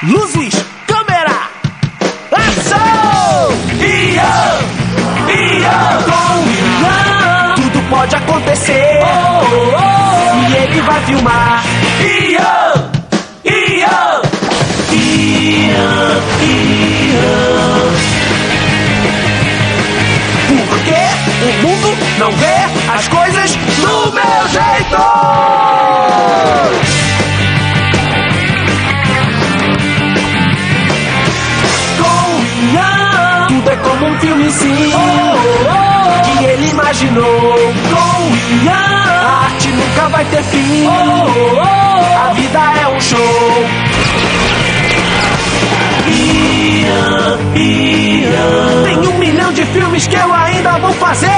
Luzes, câmera, ação! Ian, Ian, com Ian, tudo pode acontecer. Oh, oh, oh. E ele vai filmar. Ian, Ian, Ian, Ian. Porque o mundo não vê as coisas como um filme sim. Que ele imaginou. Com Ian, a arte nunca vai ter fim. A vida é um show. Ian, Ian. Tem um milhão de filmes que eu ainda vou fazer.